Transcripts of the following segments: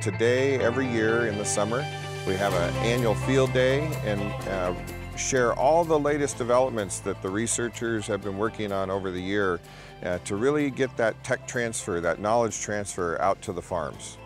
Today, every year in the summer, we have an annual field day and uh, share all the latest developments that the researchers have been working on over the year uh, to really get that tech transfer, that knowledge transfer out to the farms.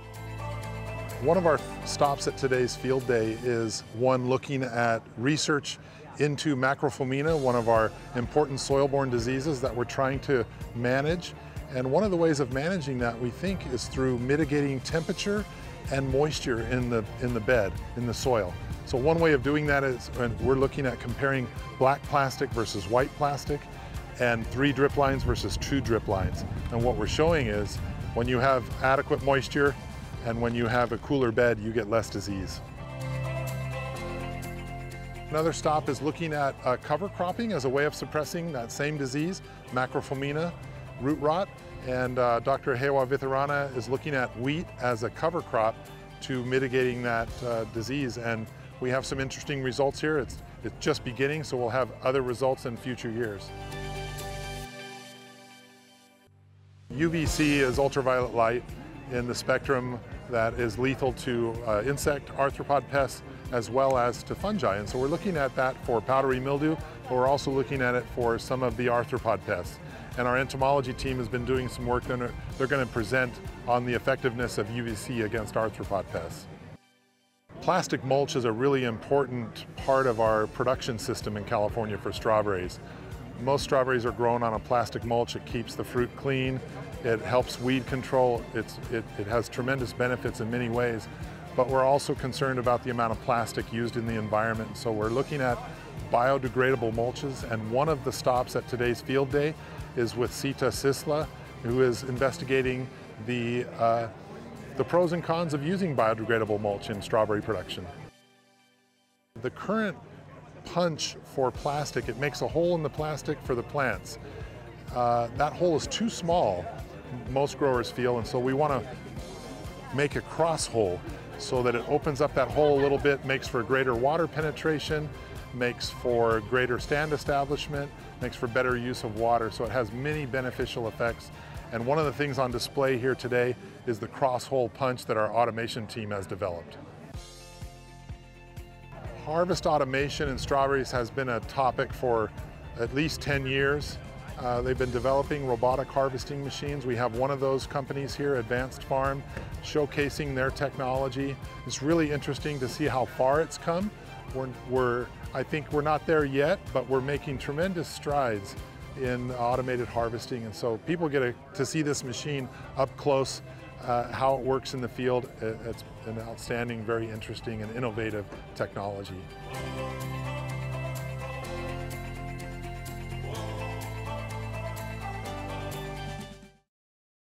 One of our stops at today's field day is one looking at research into macrophomina, one of our important soil-borne diseases that we're trying to manage. And one of the ways of managing that, we think, is through mitigating temperature and moisture in the, in the bed, in the soil. So one way of doing that is we're looking at comparing black plastic versus white plastic and three drip lines versus two drip lines. And what we're showing is when you have adequate moisture and when you have a cooler bed, you get less disease. Another stop is looking at uh, cover cropping as a way of suppressing that same disease, macrophomina root rot. And uh, Dr. Hewavitharana is looking at wheat as a cover crop to mitigating that uh, disease. And we have some interesting results here. It's, it's just beginning, so we'll have other results in future years. UVC is ultraviolet light in the spectrum that is lethal to uh, insect, arthropod pests, as well as to fungi. And so we're looking at that for powdery mildew, but we're also looking at it for some of the arthropod pests. And our entomology team has been doing some work. They're, they're going to present on the effectiveness of UVC against arthropod pests. Plastic mulch is a really important part of our production system in California for strawberries. Most strawberries are grown on a plastic mulch. It keeps the fruit clean. It helps weed control. It's, it, it has tremendous benefits in many ways. But we're also concerned about the amount of plastic used in the environment. So we're looking at biodegradable mulches. And one of the stops at today's field day is with Sita Sisla, who is investigating the, uh, the pros and cons of using biodegradable mulch in strawberry production. The current punch for plastic, it makes a hole in the plastic for the plants. Uh, that hole is too small, most growers feel, and so we want to make a cross hole so that it opens up that hole a little bit, makes for greater water penetration, makes for greater stand establishment, makes for better use of water, so it has many beneficial effects. And one of the things on display here today is the cross hole punch that our automation team has developed. Harvest automation in strawberries has been a topic for at least 10 years. Uh, they've been developing robotic harvesting machines. We have one of those companies here, Advanced Farm, showcasing their technology. It's really interesting to see how far it's come. We're, we're, I think we're not there yet, but we're making tremendous strides in automated harvesting. And so people get a, to see this machine up close, uh, how it works in the field. It's an outstanding, very interesting and innovative technology.